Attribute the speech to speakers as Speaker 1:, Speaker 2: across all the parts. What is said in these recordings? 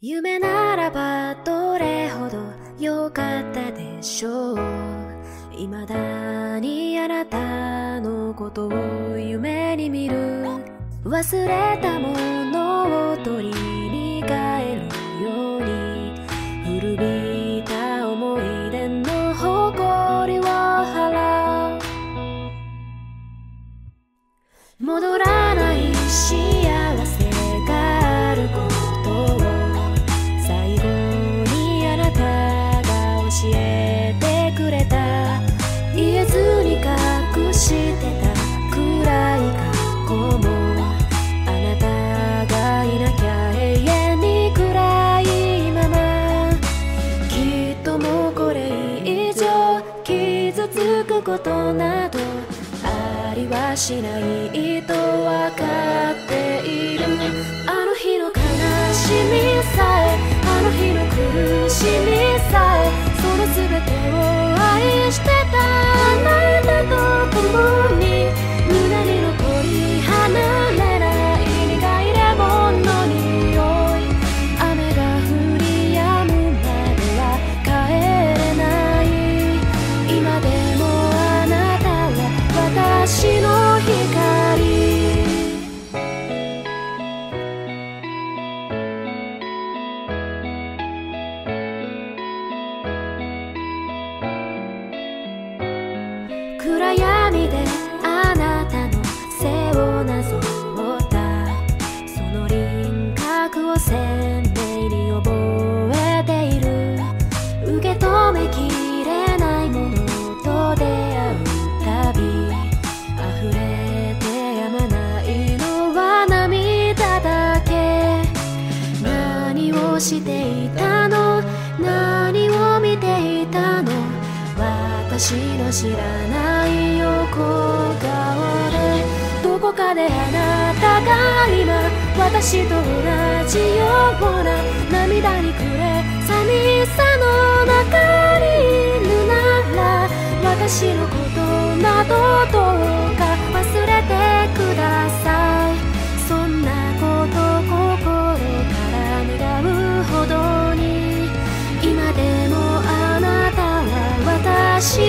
Speaker 1: 夢ならばどれほど良かったでしょう。未だにあなたのことを夢に見る。忘れたものを取りに帰るように。古びた思い出の誇りを払う。戻らない幸せことなどありはしないとわかっている。あの日の悲しみさえあの日の苦しみさえその全てを愛してた。あだと思う？知らない。横顔でどこかであなたが今私と同じような涙に暮れ寂しさの中にい。るなら私のことなどどうか忘れてください。そんなこと心から願うほどに今でもあなたは私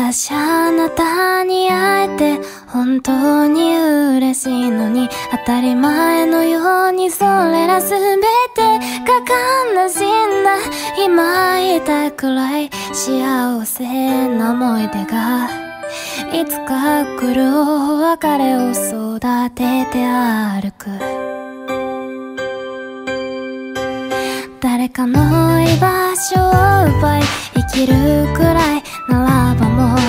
Speaker 1: 私あなたに会えて本当に嬉しいのに当たり前のようにそれら全てが悲しんだ今いたくらい幸せな思い出がいつか来るお別れを育てて歩く誰かの居場所を奪い生きるくらいならばもう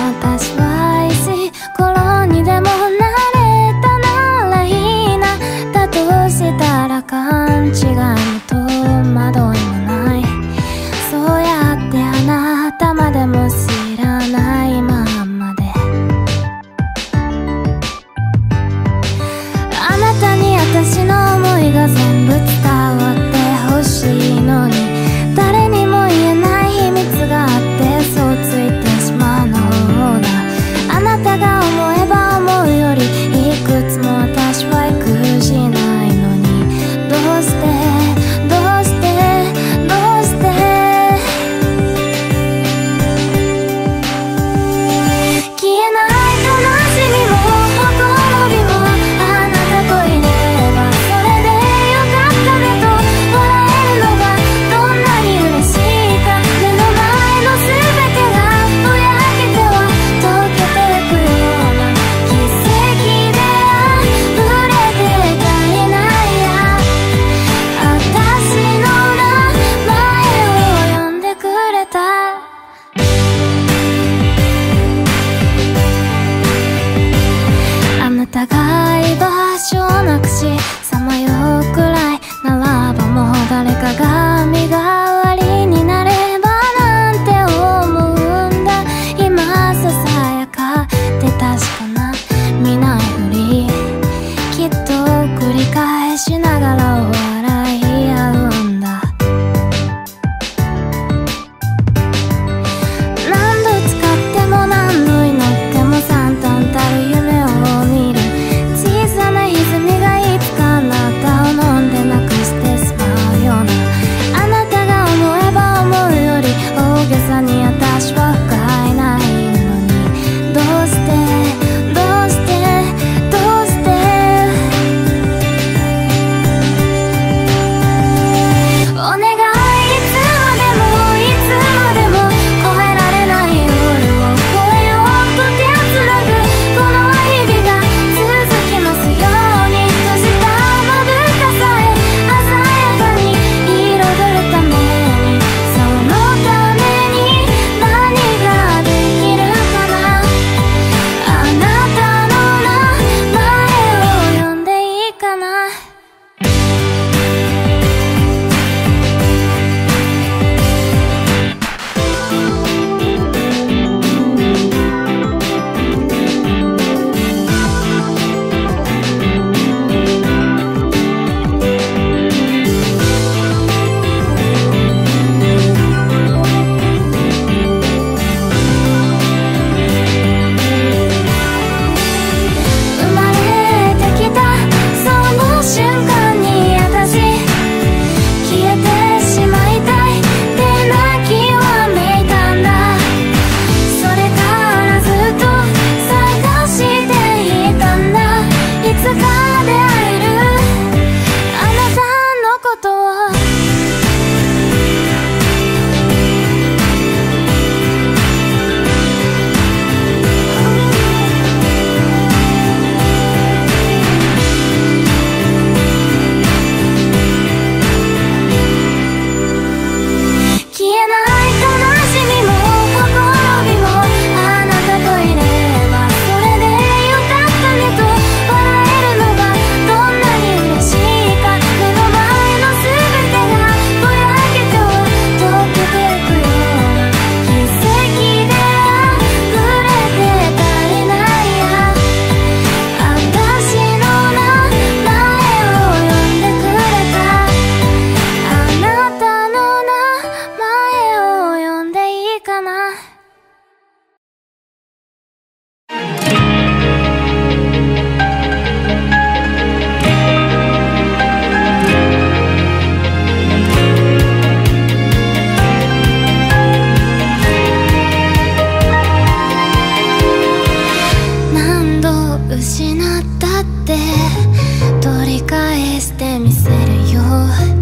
Speaker 1: 失ったって取り返
Speaker 2: し
Speaker 1: てみせるよ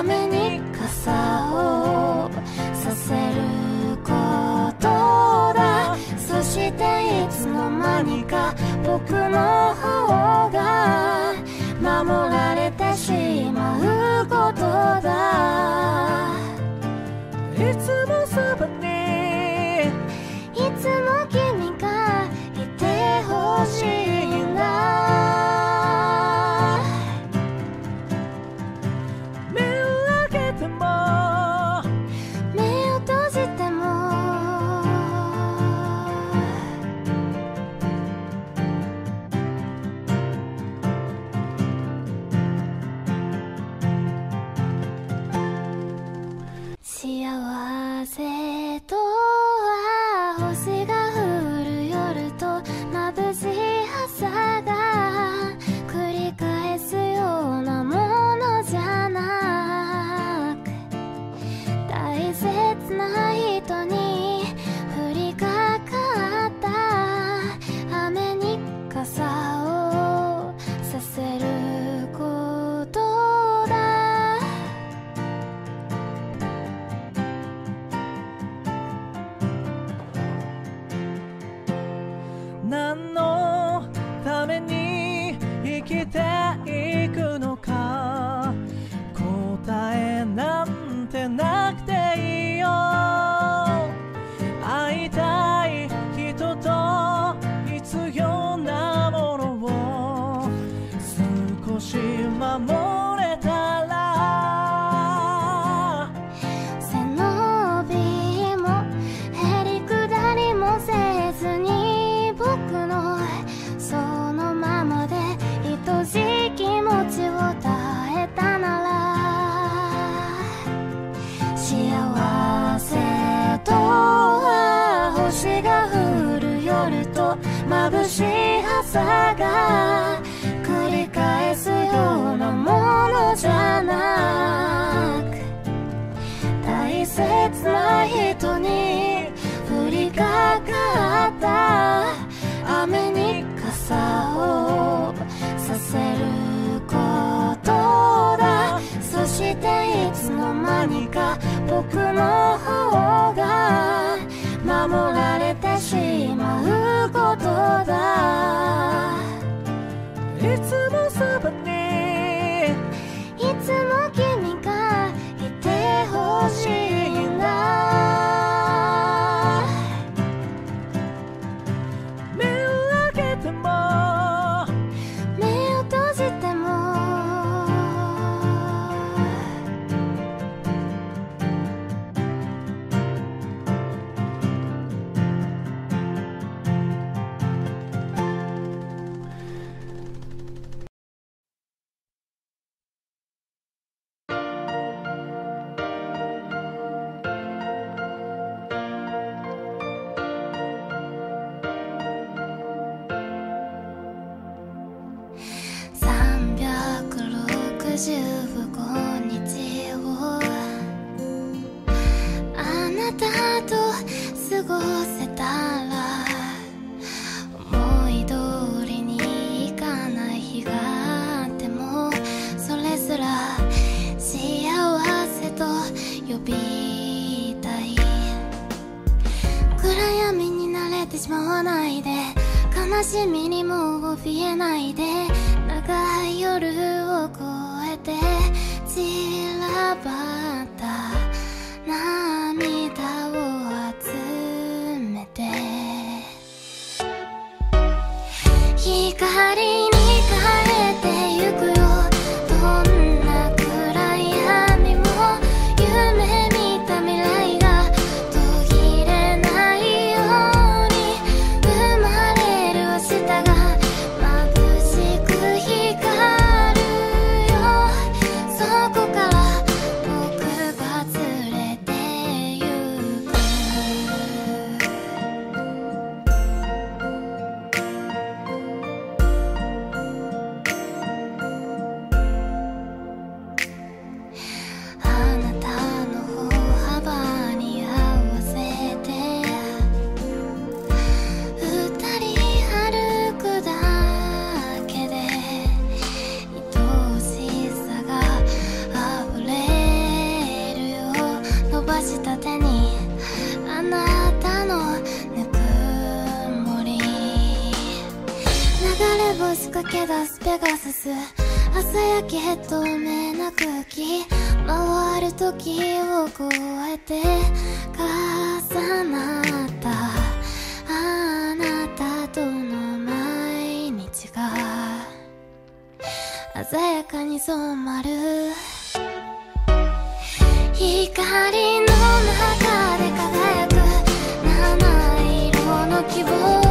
Speaker 1: 雨に傘をさせることだ。そしていつの間にか僕の方が守られてしまうことだ。
Speaker 2: つ
Speaker 1: の間にか僕の方が守られてしまうことだ。駆け出すペガサス朝焼けへ透明な空気回る時を超えて重なったあなたとの毎日が鮮やかに染まる。光の中で輝く七色の希望。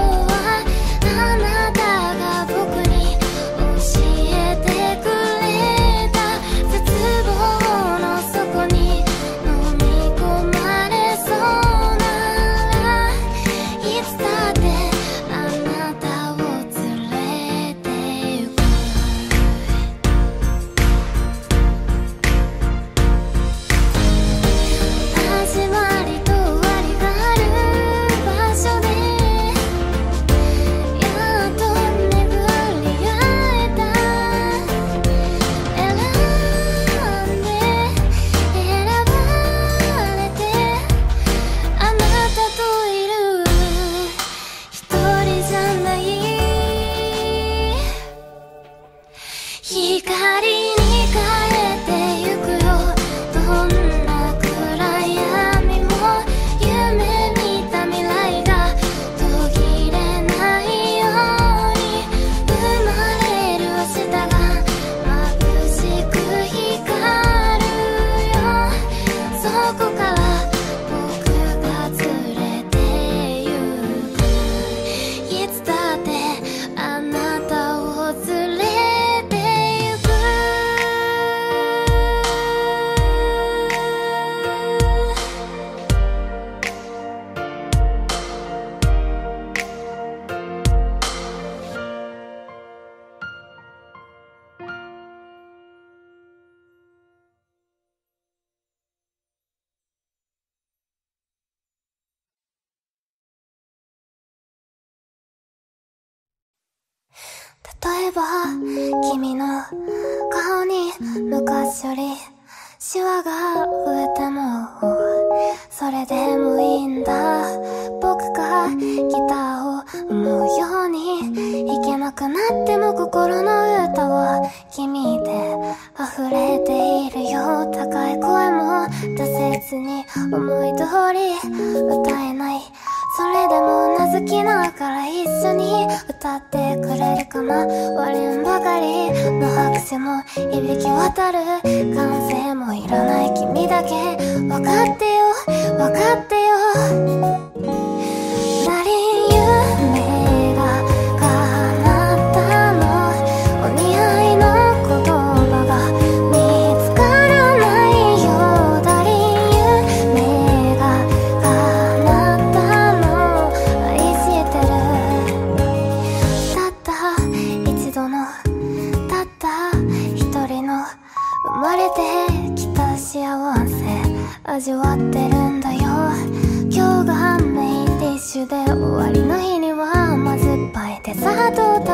Speaker 1: ば君の顔に昔よりシワが増えてもそれでもいいんだ。僕がギターを思うように弾けなくなっても心の歌は君で。溢れているよ。高い声も出せずに思い通り歌えない。それでもうなずきながら一緒に歌ってくれるかな割れんばかり。の拍手も響き渡る。歓声もいらない。君だけ。分かってよ。分かってよ。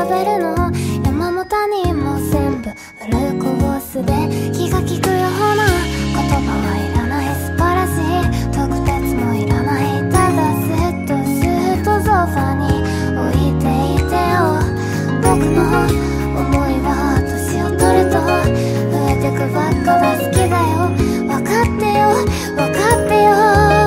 Speaker 1: 食べるの？山も谷も全部。ブルコースで。気が利くような。言葉はいらない。素晴らしい。特別もいらない。ただずっとずっとソファに。置いていてよ。僕の思いは年を取ると。増えてくばっかが好きだよ。分かってよ。分かってよ。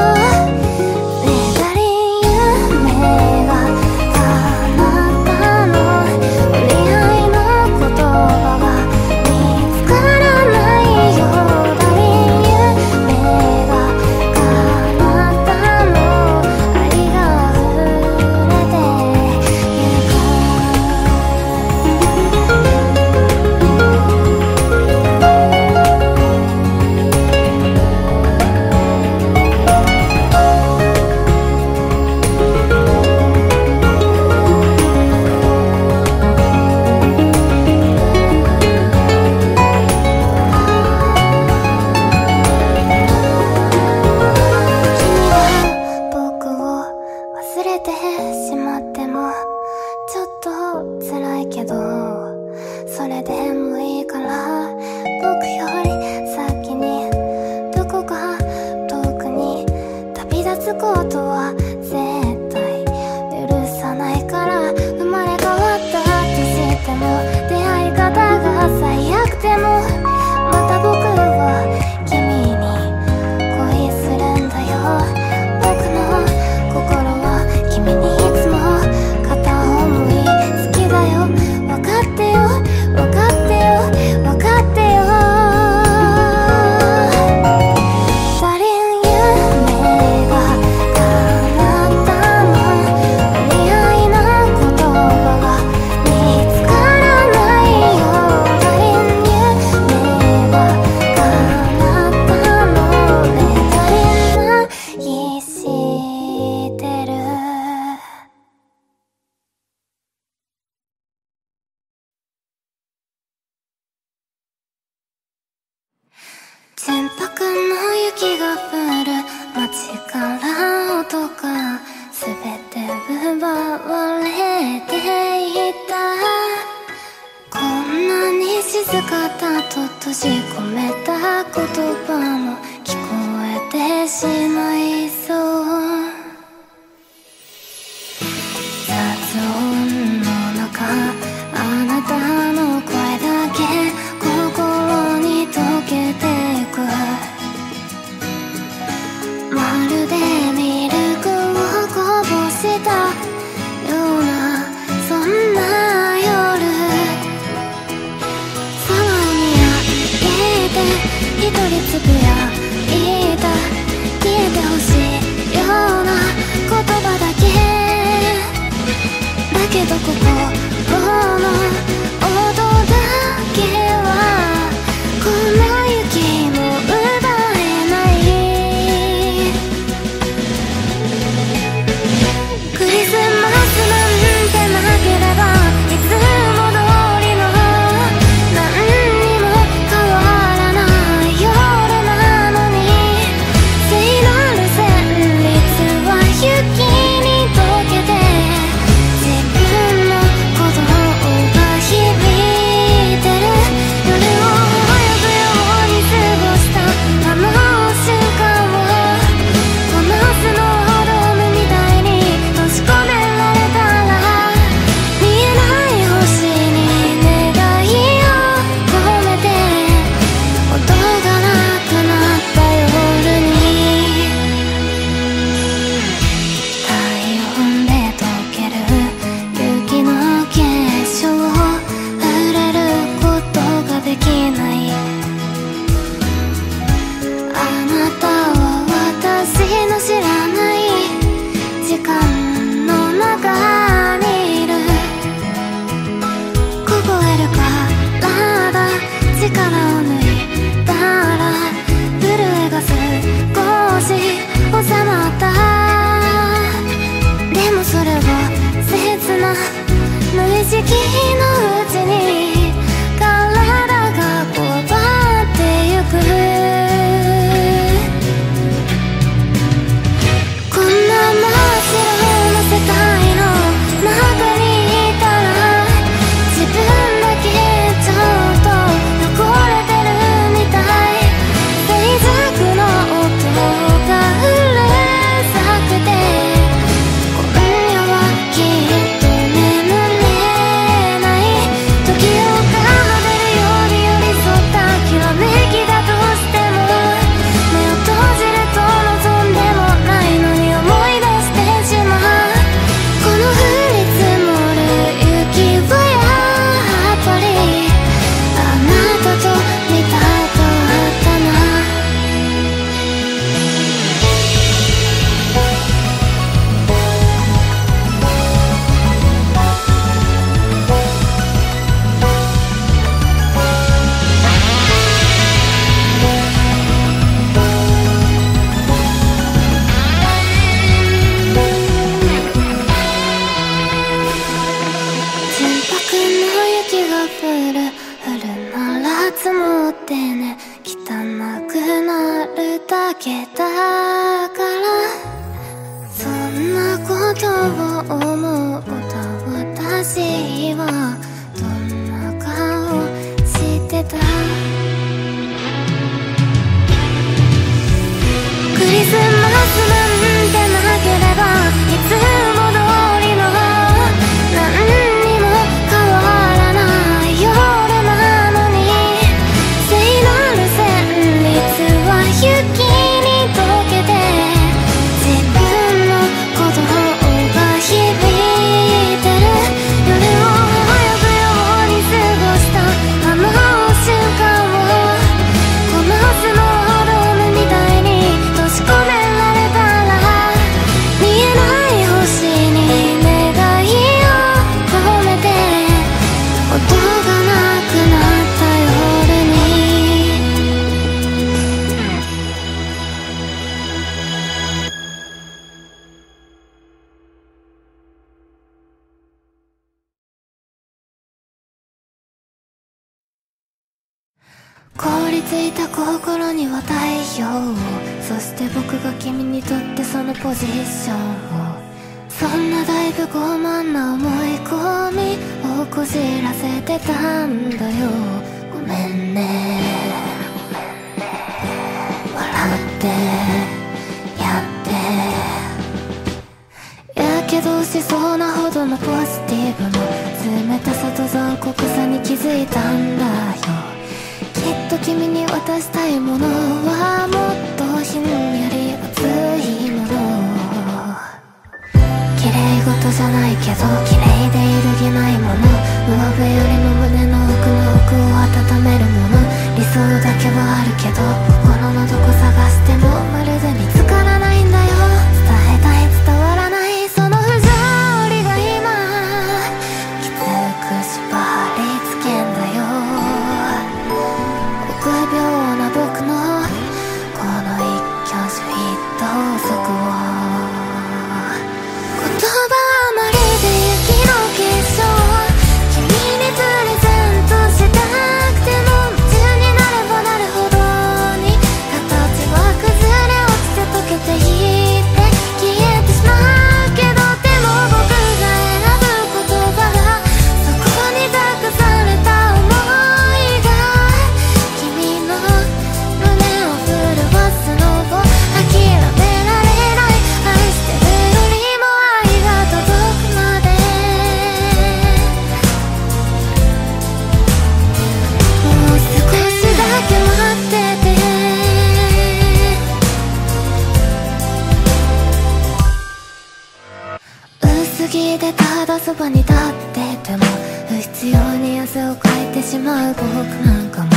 Speaker 1: 薄着でただそばに立ってても不必要に汗をかいてしまう僕なんかも。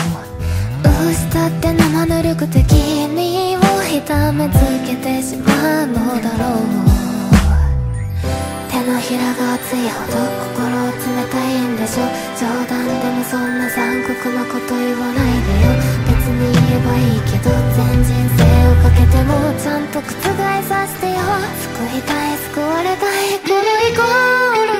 Speaker 1: どうしたって生ぬるくて君を痛めつけてしまうのだろう。手のひらが熱いほど心冷たいんでしょ。冗談でもそんな残酷なこと言わないでよ。に言えばいいけど全人生をかけてもちゃんと覆させてよ。救いたい救われたいこれイコール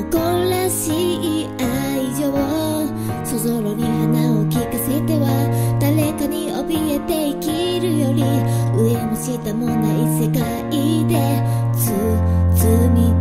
Speaker 1: 誇らしい愛情そぞろに花を聞かせては誰かに怯えて生きるより上も下もない世界で包み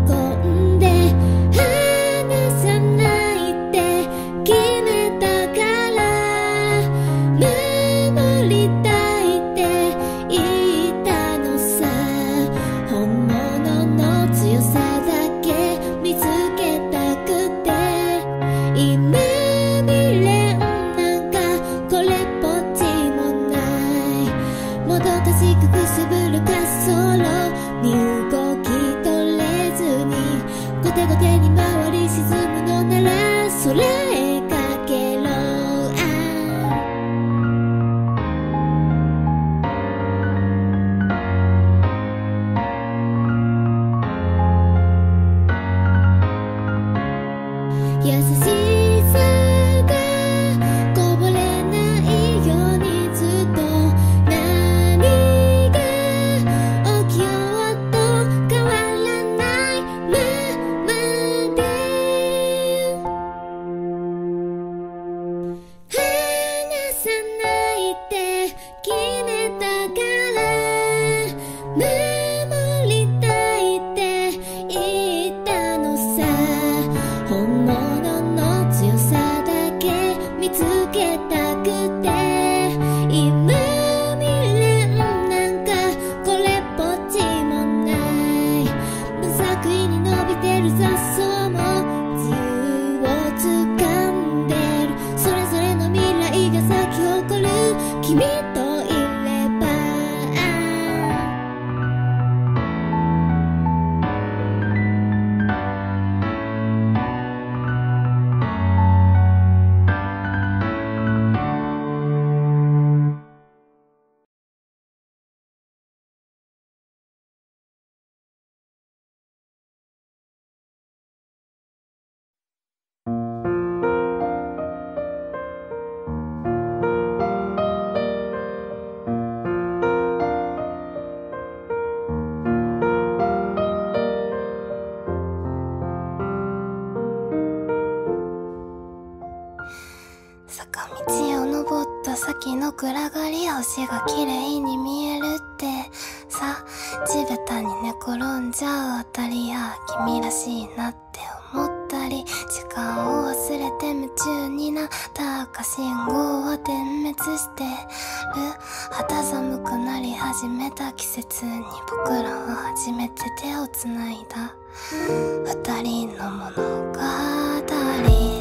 Speaker 1: 坂道を登った先の暗がり星が綺麗に見えるってさ地べたに寝転んじゃうあたりや君らしいなって思ったり時間を忘れて夢中になった赤信号は点滅してる肌寒くなり始めた季節に僕らは初めて手をつないだ。二人の物語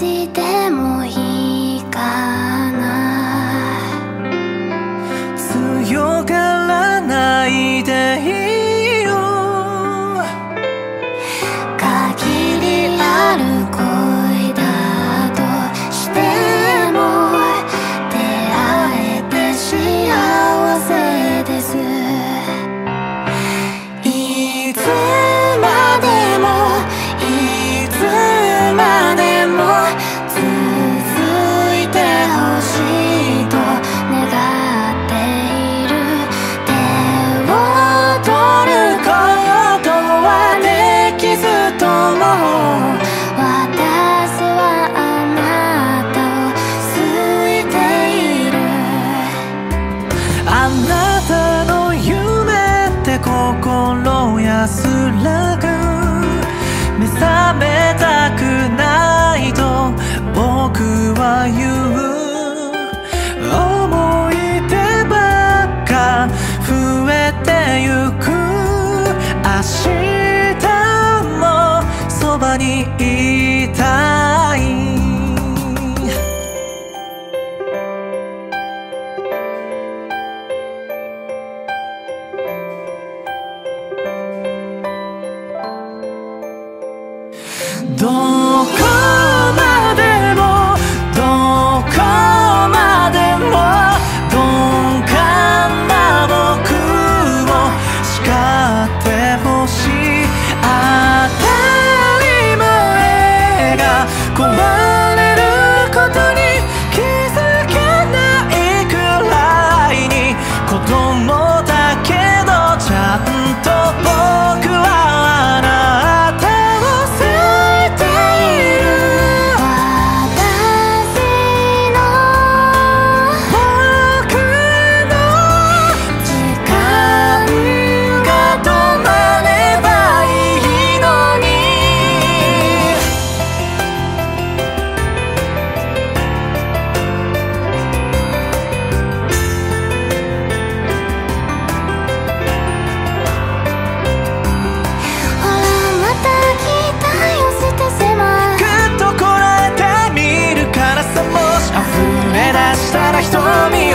Speaker 1: して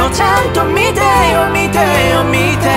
Speaker 1: をちゃんと見てよ見てよ見て